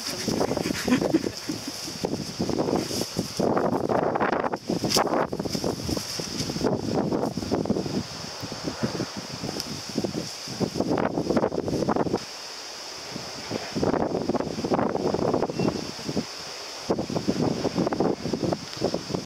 something.